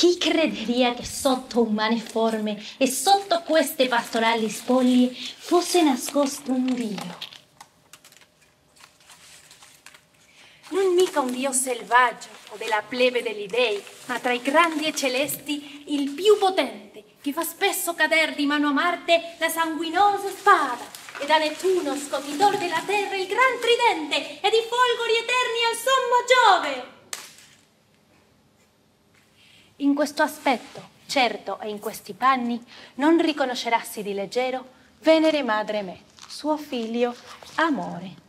Chi crederia che sotto umane forme e sotto queste pastorali spoglie fosse nascosto un Dio? Non mica un Dio selvaggio o della plebe degli dei, ma tra i grandi e celesti il più potente, che fa spesso cader di mano a Marte la sanguinosa spada e da Nettuno, scopitor della terra, il gran tridente ed i folgori eterni al sommo Giove. In questo aspetto, certo, e in questi panni, non riconoscerassi di leggero Venere madre me, suo figlio, amore.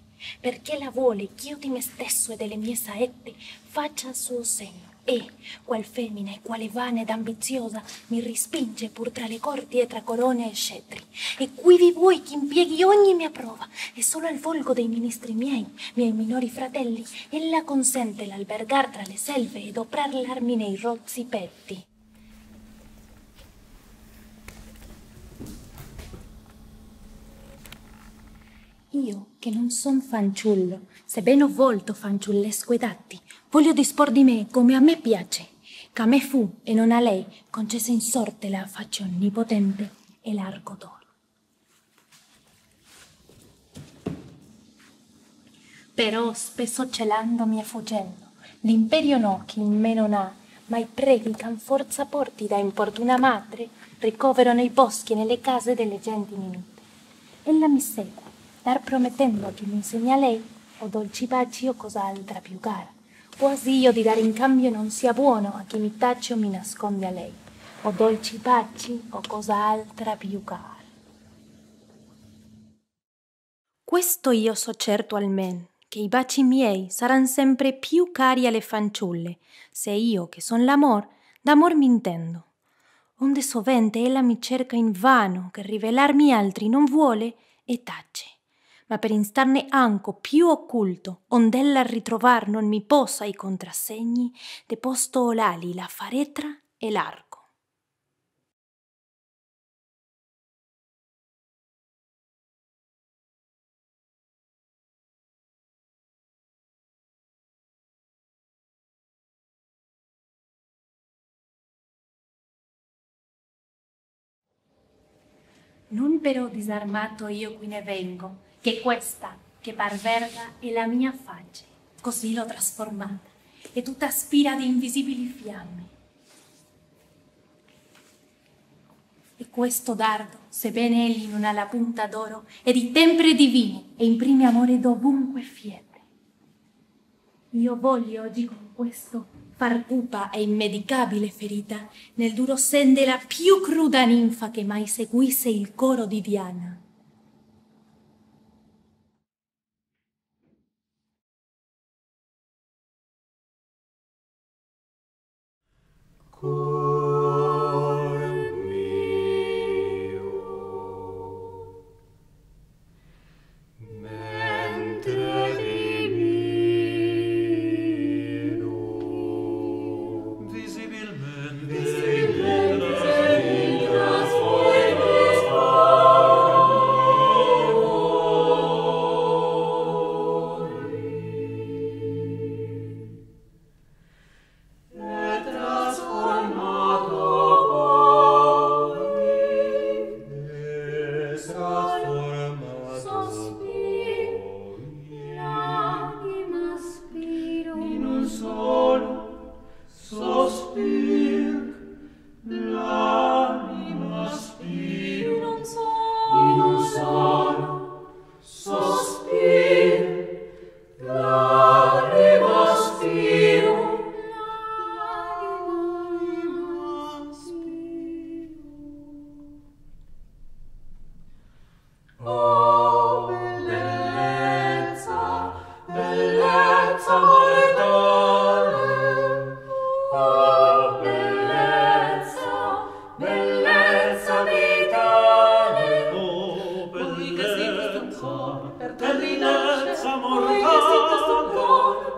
perché la vuole ch'io di me stesso e delle mie saette faccia il suo segno. E, qual femmina e quale vana ed ambiziosa, mi rispinge pur tra le corti e tra corone e scettri. E qui vi vuoi che impieghi ogni mia prova, e solo al volgo dei ministri miei, miei minori fratelli, ella consente l'albergar tra le selve ed oprar l'armi nei rozzi petti. Io, che non son fanciullo, sebbene ho volto fanciullesco ed atti, voglio dispor di me come a me piace, che a me fu e non a lei concesse in sorte la faccia onnipotente e l'arco d'oro. Però spesso celandomi e fuggendo, l'imperio no che in me non ha, ma i preghi che forza porti da importuna madre, ricovero nei boschi e nelle case delle genti minute. Ella mi segue dar promettendo che mi insegna lei o dolci baci o cos'altra più cara. Quasi io di dare in cambio non sia buono a chi mi tace o mi nasconde a lei, o dolci baci o cos'altra più cara. Questo io so certo almen, che i baci miei saranno sempre più cari alle fanciulle, se io, che son l'amor, d'amor mi intendo. Onde sovente ella mi cerca in vano, che rivelarmi altri non vuole e tace ma per instarne anco più occulto, ond'ella ritrovar non mi possa i contrassegni, deposto l'ali, la faretra e l'arco. Non però disarmato io qui ne vengo, che questa, che par verga, è la mia faccia. Così l'ho trasformata e tutta spira di invisibili fiamme. E questo dardo, sebbene egli non ha la punta d'oro, è di tempere divini e imprime amore dovunque fiebre. Io voglio oggi con questo far cupa e immedicabile ferita nel duro sen della più cruda ninfa che mai seguisse il coro di Diana per terrinezza mortale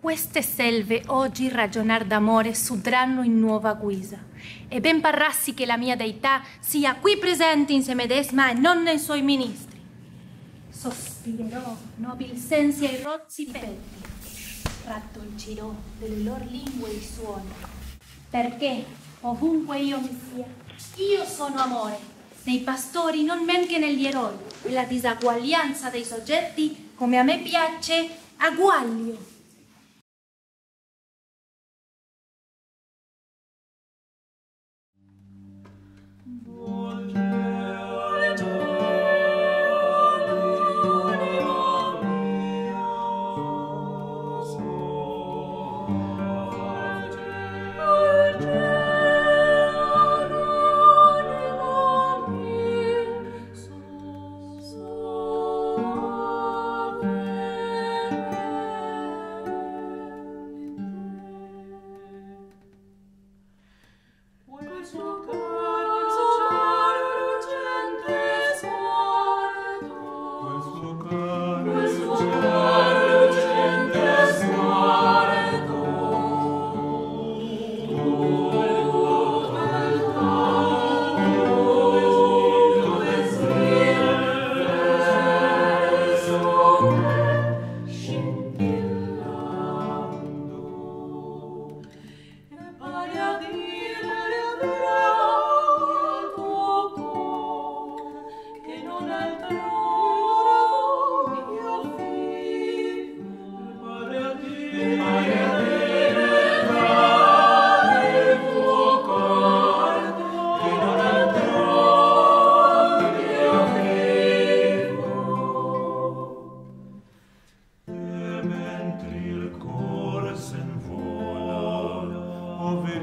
Queste selve oggi ragionar d'amore sudranno in nuova guisa, e ben parrassi che la mia deità sia qui presente in se medesima e non nei suoi ministri. Sospirerò nobil sensi ai rozzi petti, raddolcirò delle lor lingue i suoni, perché ovunque io mi sia, io sono amore, nei pastori non men che negli eroi, e la disaguaglianza dei soggetti, come a me piace, was one.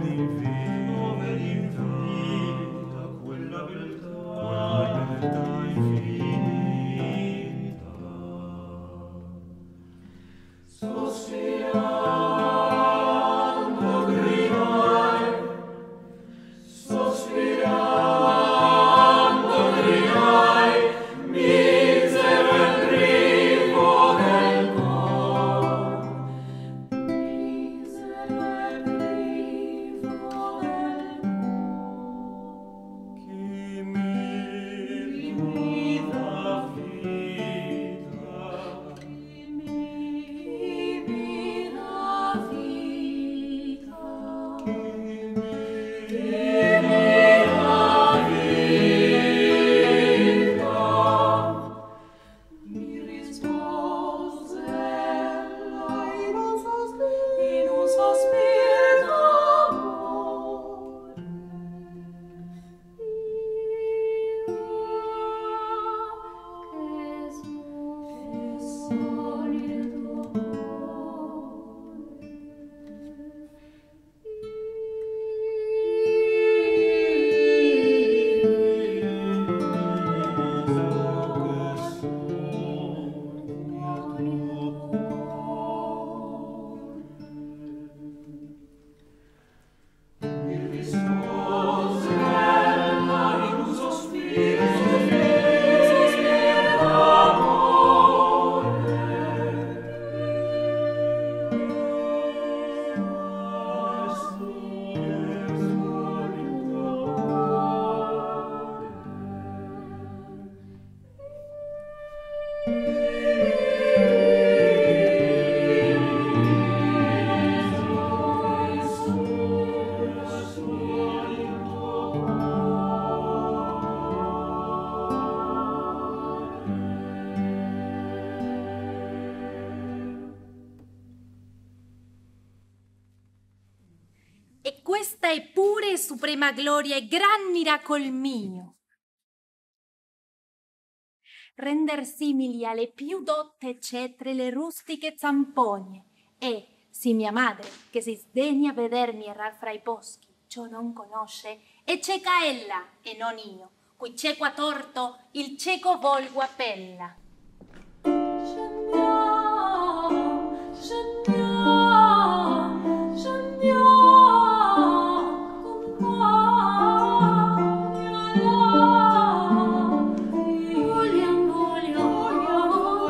Questa suprema gloria e gran miracol mio. render simili alle più dotte cetre le rustiche zampogne, e, sì mia madre, che si sdegna vedermi errar fra i boschi, ciò non conosce, è cieca ella, e non io, cui cieco a torto il cieco volgo appella.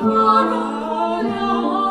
parola